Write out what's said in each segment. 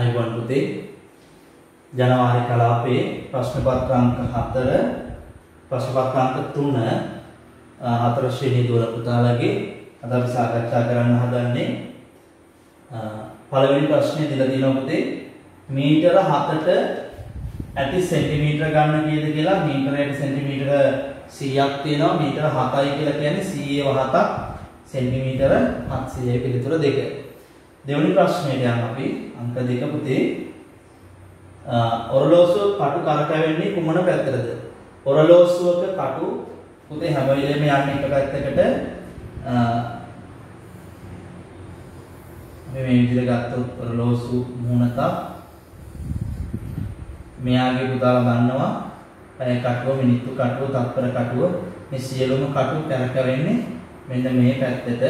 අයිබන් පුතේ ජනවාරි කලාපේ ප්‍රශ්න පත්‍රාංක 4 ප්‍රශ්න පත්‍රාංක 3 හතර ශ්‍රේණී දුර පුතාලගේ අද අපි සාකච්ඡා කරන්න හදන්නේ. පළවෙනි ප්‍රශ්නේ දීලා තියෙනවා පුතේ මීටර 7ට ඇති සෙන්ටිමීටර ගන්න කීයද කියලා? මීටරයට සෙන්ටිමීටර 100ක් තියෙනවා. මීටර 7යි කියලා කියන්නේ 100 7ක් සෙන්ටිමීටර 700යි පිළිතුර දෙක. දෙවැනි ප්‍රශ්නයට යන්න අපි අංක දෙක පුතේ ඔරලෝසුව කටු කරකැවෙන්නේ කුමන පැත්තටද? ඔරලෝසුවක කටු පුතේ හැම වෙලේම යන්නේ එක පැත්තකට. අපි මේ විදිහට ගත්තොත් ඔරලෝසු මුහුණක මෙයාගේ පුතාලා දන්නවා. පැය කටුව මිනිත්තු කටුව තත්පර කටුව මේ සියලුම කටු කරකැවෙන්නේ මෙන්න මේ පැත්තට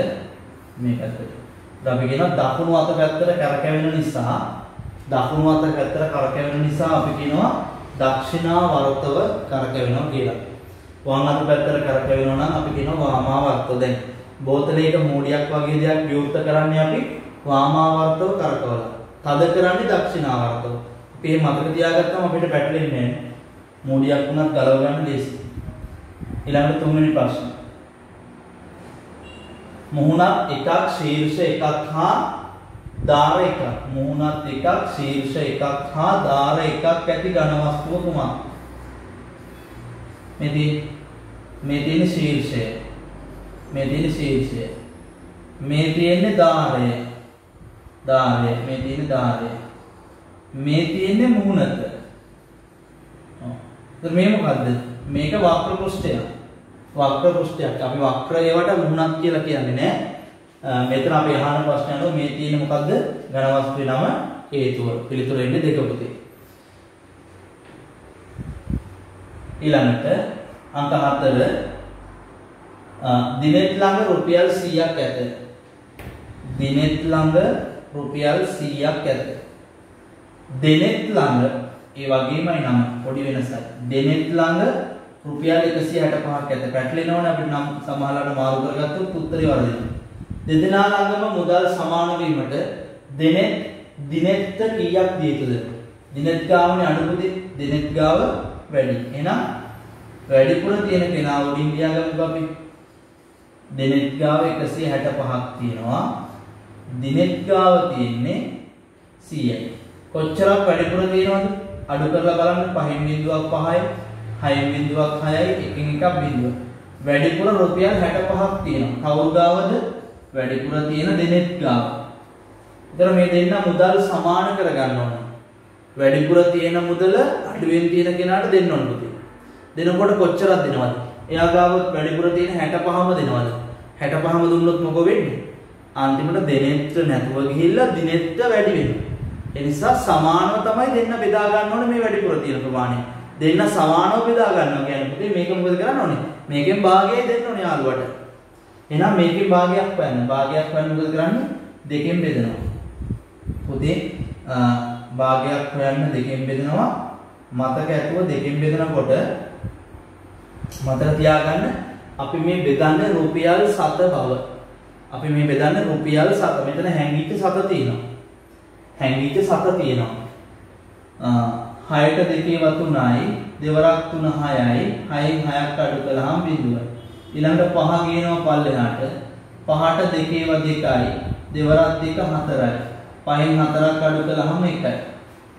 මේ පැත්තට. අපි කියනවා දකුණු අත පැත්තට කරකැවෙන නිසා දකුණු අත පැත්තට කරකැවෙන නිසා අපි කියනවා දක්ෂිනාවර්තව කරකැවෙනවා කියලා. වම් අත පැත්තට කරකැවෙනවා නම් අපි කියනවා වාමාවර්තව. දැන් බෝතලයක මූඩියක් වගේ දෙයක් විවෘත කරන්නේ අපි වාමාවර්තව කරකවලා. තද කරන්නේ දක්ෂිනාවර්තව. අපි මේ මතක තියාගත්තම අපිට පැටලෙන්නේ නැහැ. මූඩියක් වුණත් ගලව ගන්න ලේසි. ඊළඟට තුන්වෙනි ප්‍රශ්නේ මුහුණත් එකක් ශීර්ෂ එකක් හා දාර එකක්. මුහුණත් එකක් ශීර්ෂ එකක් හා දාර එකක් ඇති ඝන වස්තුව කුමක් මේ තියෙන මේ තියෙන ශීර්ෂය. මේ තියෙන ශීර්ෂය මේ තියෙන්නේ දාරය දාරය මේ තියෙන දාරය මේ තියෙන්නේ මුහුණත. ඔව්. මේ මොකද්ද? මේක වක්‍ර පෘෂ්ඨයක් වක්‍ර පෘෂ්ඨයක් අපි වක්‍ර ඒවට මුහුණක් කියලා කියන්නේ නෑ. මෙතන අපි අහන ප්‍රශ්න අනුව මේ තියෙන මොකද්ද? ඝන වස්තුවේ නම හේතුව. පිළිතුර එන්නේ දෙක පුතේ. ඊළඟට අංක 4 දිනෙත් ළඟ රුපියල් 100ක් ඇත. දිනෙත් ළඟ රුපියල් 100ක් ඇත. දෙනෙත් ළඟ ඒ වගේමයි නම පොඩි වෙනසක්. දෙනෙත් ළඟ රුපියල් 165ක් ඇත. පැටලෙනවනේ අපිට නම් සමහරවල් මාරු කරගත්තොත් උත්තරේ වරදිනවා. දෙදෙනා ළඟම මුදල් සමාන වීමට දිනෙත් දිනෙත්ත කීයක් දිය යුතුද? දිනෙත් ගාවනේ අඩුපදි දිනෙත් ගාව වැඩි. එහෙනම් වැඩිපුර තියෙන කෙනා උඩින් ගියාගමු අපි. දිනෙත් ගාව 165ක් තියෙනවා. දිනෙත් ගාව තියෙන්නේ 100යි. කොච්චරක් වැඩිපුර තියෙනවද? අඩු කරලා බලන්න පහෙන් බිඳුවක් පහයි 6 බිඳුවක් 6යි එකෙන් එකක් බිඳුව. වැඩිපුර රුපියල් 65ක් තියෙනවා. කවුරු ගාවද? වැඩිපුර තියෙන දෙනෙක් ගාව. ඒතර මේ දෙන්න මුදල් සමාන කරගන්න ඕනේ. වැඩිපුර තියෙන මුදල අඩුවෙන් තියෙන කෙනාට දෙන්න ඕන පුතේ. දෙනකොට කොච්චරක් දෙනවද? එයා ගාව වැඩිපුර තියෙන 65ම දෙනවද? 65ම දුන්නොත් මොකෝ වෙන්නේ? අන්තිමට දෙනෙත් නැතුව ගිහිල්ලා දිනෙත් වැඩි වෙනවා. ඒ නිසා සමානව තමයි දෙන්න බෙදා ගන්න ඕනේ මේ වැඩිපුර තියෙන ප්‍රමාණය. දෙන්න සමානව බෙදා ගන්නවා කියන්නේ පුතේ මේක මොකද කරන්න ඕනේ? මේකෙන් භාගය දෙන්න ඕනේ යාළුවට. එහෙනම් මේකෙන් භාගයක් හොයන්න. භාගයක් හොයන්න මොකද කරන්නේ? දෙකෙන් බෙදනවා. පුතේ භාගයක් හොයන්න දෙකෙන් බෙදනවා. මතක ඇතුව දෙකෙන් බෙදනකොට මතක තියාගන්න අපි මේ බෙදන්නේ රුපියල් 7 බව. අපි මේ බෙදන්නේ රුපියල් 7. මෙතන හැංගිච්ච 7 තියෙනවා. හැංගිච්ච 7 තියෙනවා. හයට දෙකේ වතුනයි දෙවරක් තුන හයයි හයෙන් හයක් අඩු කළාම බිඳුවයි. ඊළඟට පහ ගේනවා පල්ලෙහාට පහට දෙකේව දෙකයි දෙවරක් දෙක හතරයි. පහෙන් හතරක් අඩු කළාම එකයි.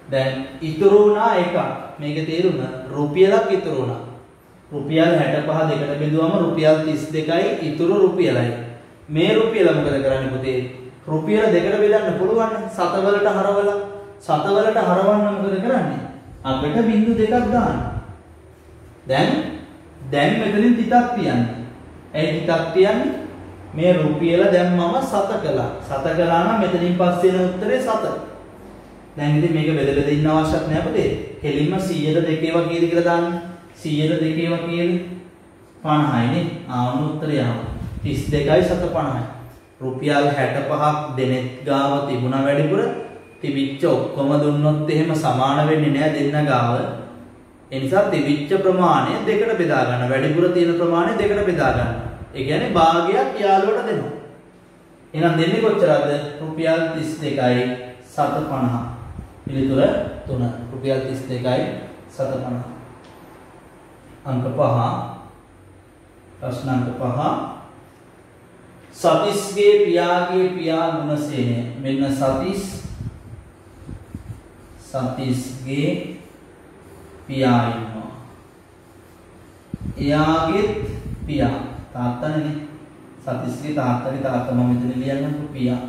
දැන් ඉතුරු වුණා එකක්. මේක තේරුණා රුපියලක් ඉතුරු වුණා. රුපියල් 65 දෙකට බෙදුවම රුපියල් 32යි ඉතුරු රුපියලයි. මේ රුපියල මොකද කරන්නේ පුතේ? රුපියල දෙකට බෙදන්න පුළුවන් සතවලට හරවලා සතවලට හරවන්න මොකද කරන්නේ? අපිට බිංදු දෙකක් දාන්න. දැන් දැන් මෙතනින් තිතක් තියන්නේ. ඇයි තිතක් තියන්නේ? මේ රුපියල දැන් මම සත කළා. සත කළා නම් මෙතනින් පස්සේ එන උත්තරේ සත. දැන් ඉතින් මේක බෙද බෙද ඉන්න අවශ්‍යත් නෑ පුතේ. හෙලින්ම 100ට දෙකේව කීයද කියලා දාන්න. 100ට දෙකේව කීයද? 50යි නේ. ආවන උත්තරය ආවා. 32යි 750යි. රුපියල් 65ක් දෙනෙත් ගාව තිබුණා වැඩිපුර තිබිච්ච ඔක්කොම දුන්නොත් එහෙම සමාන වෙන්නේ නැහැ දෙන්න ගාව. ඒ නිසා තිබිච්ච ප්‍රමාණය දෙකට බෙදා ගන්න. වැඩිපුර තියෙන ප්‍රමාණය දෙකට බෙදා ගන්න. ඒ කියන්නේ භාගයක් යාළුවට දෙනවා. එහෙනම් දෙන්නේ කොච්චරද? රුපියල් 32යි 750. පිළිතුර 3 රුපියල් 32යි 750 අංක 5 ප්‍රශ්න අංක 5 සතිස්ගේ පියාගේ පියා ගුණසේනය මෙන්න සතිස් සතිස්ගේ පියා ඉන්නවා එයාගේත් පියා තාත්තනේ සතිස්ගේ තාත්තගේ තාත්තා මම මෙතන ලියන්නම්කෝ පියා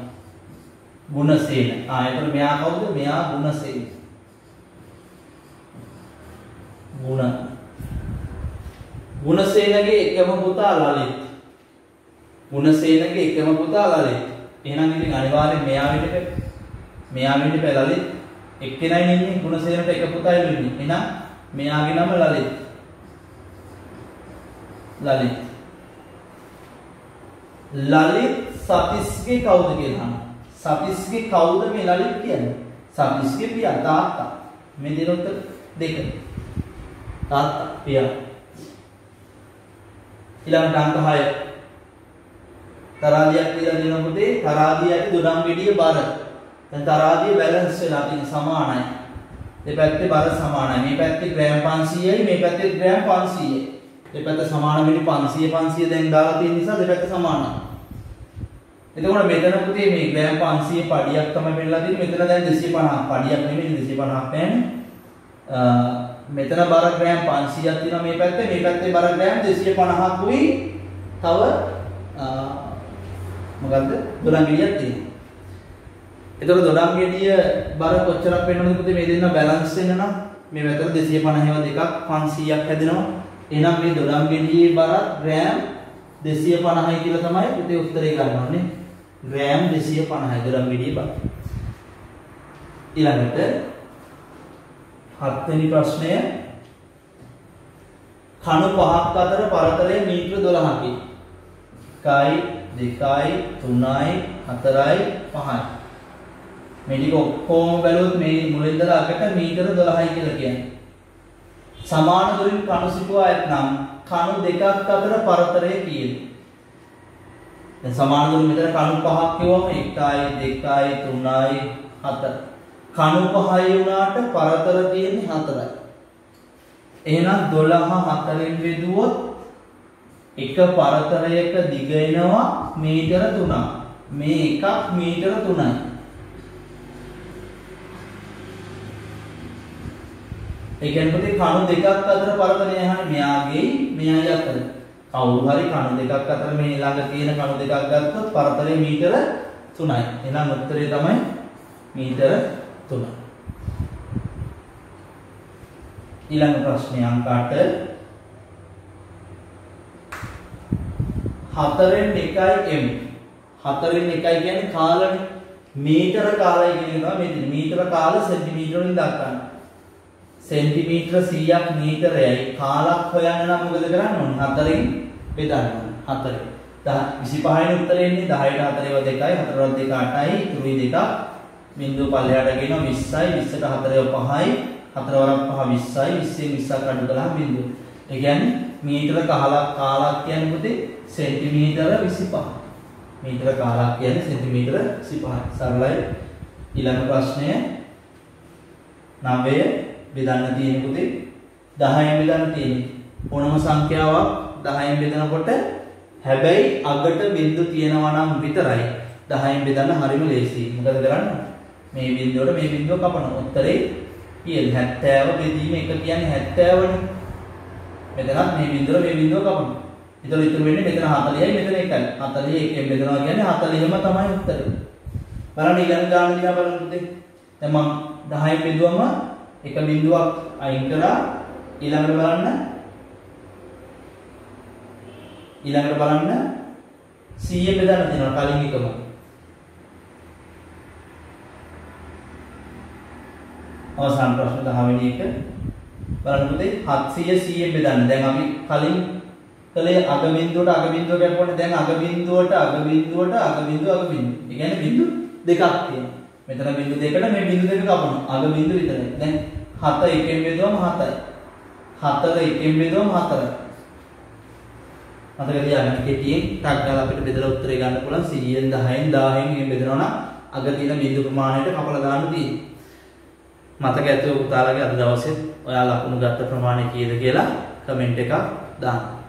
ගුණසේන. ආ එතකොට මෙයා කවුද? මෙයා ගුණසේන. ගුණ. ගුණසේනගේ එකම පුතා ලලිත්. ගුණසේනගේ එකම පුතා ලලිත්. එහෙනම් ඉතින් අනිවාර්යෙන් මෙයා වෙන්න බෑ. මෙයා වෙන්න බෑ ලලිත්. එක්කෙනයි ඉන්නේ ගුණසේනට එක පුතයි ඉන්නේ. එහෙනම් මෙයාගේ නම ලලිත්. ලලිත්. ලලිත් සතිස්ගේ කවුද කියලා අහනවා. සතිස්ගේ කවුද මේ ලලිත් කියන්නේ? සතිස්ගේ පියා තාත්තා. මේ දෙන උත්තර දෙක. තාත්තා පියා. ඊළඟට අංක 6. තරාදියක් කියලා දෙන පුතේ තරාදිය ඇති දොඩම් ගෙඩිය බර. දැන් තරාදිය බැලන්ස් වෙලා තියෙන සමානයි. දෙපැත්තේ බර සමානයි. මේ පැත්තේ ග්‍රෑම් 500යි මේ පැත්තේ ග්‍රෑම් 500යි. දෙපැත්ත සමාන වෙන්නේ 500 500 දැන් දාලා තියෙන නිසා දෙපැත්ත සමානයි. එතකොට මෙතන පුතේ මේ ග්‍රෑම් 500 පඩියක් තමයි පෙන්නලා තියෙන්නේ. මෙතන දැන් 250 පඩියක් නෙමෙයි 250ක් නැහැ. මෙතන බර ග්‍රෑම් 500ක් තියෙනවා මේ පැත්තේ. මේ පැත්තේ බර ග්‍රෑම් 250කුයි තව මොකද්ද? දොඩම් ගෙඩියක් තියෙනවා. එතකොට දොඩම් ගෙඩිය බර කොච්චරක් වෙනවද පුතේ මේ දෙන්න බැලන්ස් වෙන්න නම් මේ පැත්තට 250 ඒවා දෙකක් 500ක් හැදෙනවා. එහෙනම් මේ දොඩම් ගෙඩියේ බර ග්‍රෑම් 250යි කියලා තමයි පුතේ උත්තරේ ගන්න ඕනේ. ග්‍රෑම් 250 ග්‍රෑම් ගෙඩිය බර. ඊළඟට හත්වෙනි ප්‍රශ්නය කණු පහක් අතර පරතරය මීටර 12කි. 1යි 2යි 3යි 4යි 5යි. මේ ටික ඔක්කොම බැලුවොත් මේ මුලින් ඉඳලා අකට මීටර 12යි කියලා කියන්නේ. සමාන දුරින් කණු සිටුවා ඇතනම් කණු දෙකක් අතර පරතරය කීයද? දැන් සමාන දුර මෙතන කණු පහක් කියවම 1යි 2යි 3යි 4. කණු පහයි වුණාට පරතර තියෙන්නේ 4යි. එහෙනම් 12 4න් බෙදුවොත් එක පරතරයක දිග එනවා මීටර 3ක්. මේ එකක් මීටර 3යි. ඒ කියන්නේ පුතේ කණු දෙකක් අතර පරතරය යහනේ මෙයාගේ මෙයාගේ අතර. කවුරු හරි කණු දෙකක් අතර මේ ළඟ තියෙන කණු දෙකක් ගත්තොත් පරතරය මීටර 3යි. එහෙනම් උත්තරේ තමයි මීටර 3. ඊළඟ ප්‍රශ්නේ අංක 8 හතරෙන් 1යි m. හතරෙන් 1යි කියන්නේ කාලනේ. මීටර කාලය කියනවා මේ මීටර කාල සෙන්ටිමීටර වලින් දක්වන්නේ. සෙන්ටිමීටර 100ක් මීටරයයි කාලක් හොයන්න නම් මොකද කරන්න ඕනේ? හතරෙන් බෙදන්න ඕනේ. හතරෙන්. 25 නේ උත්තරේ එන්නේ 10ට 4 ඒවා 2යි 4ට 2 8යි ඉතුරුයි දෙකක් බිංදුව පල්ලෙහාට ගෙනවා 20යි 20ට 4 ඒවා 5යි 4 වරක් 5 20යි 20න් 20ක් අඩු කළාම බිංදුව. ඒ කියන්නේ මීටර කාලක් කාලක් කියන්නේ පුතේ සෙන්ටිමීටර 25. මීටර කාලක් කියන්නේ සෙන්ටිමීටර 25යි. සරලයි. ඊළඟ ප්‍රශ්නය 9 බෙදන්න තියෙන පුතේ 10න් බෙදන්න තියෙන්නේ. ඕනම සංඛ්‍යාවක් 10න් බෙදනකොට හැබැයි අගට බිංදු තියෙනවා නම් විතරයි 10න් බෙදන්න හරිම ලේසියි. මොකද කරන්නේ? මේ බිංදුවට මේ බිංදුව කපනවා. උත්තරේ PL 70 බෙදීම එක කියන්නේ 70නේ. මෙතනත් මේ බිංදුව මේ බිංදුව කපනවා. ඒතර ඉතුරු වෙන්නේ මෙතන 40යි මෙතන 1යි. 40 එකෙන් බෙදනවා කියන්නේ 40ම තමයි උත්තරේ. බලන්න ඊළඟ ගාන දිහා බලන්න පුතේ. දැන් මම 10න් බෙදුවම එක බිඳුවක් අයින් කරලා ඊළඟට බලන්න ඊළඟට බලන්න 100 බෙදන්න තියෙනවා කලින් එකම අවසාන ප්‍රශ්න 10 වෙනි එක බලන්න පුතේ 700 100 බෙදන්න දැන් අපි කලින් කලේ අග බිඳුවට අග බිඳුව ගැපුවනේ දැන් අග බිඳුවට අග බිඳුවට අග බිඳුව අග බිඳුව. ඒ කියන්නේ බිඳු දෙකක් තියෙනවා. මෙතන බිඳු දෙකට මේ බිඳු දෙක කපනවා. අග බිඳු විතරයි. දැන් 7 එකෙන් බෙදුවම 7යි. 4 එකෙන් බෙදුවම 4යි. මතක තියාගන්න කෙටියෙන් ටක් ගාලා අපිට බෙදලා උත්තරේ ගන්න පුළුවන් 100න් 10න් 1000න් එහෙම බෙදනවා නම් අග තියෙන බිඳු ප්‍රමාණයට කපලා දාන්න තියෙන්නේ. මතක ඇතුව පුතාලගේ අද දවසෙත් ඔයා ලකුණු ගත්ත ප්‍රමාණය කීයද කියලා කමෙන්ට් එකක් දාන්න.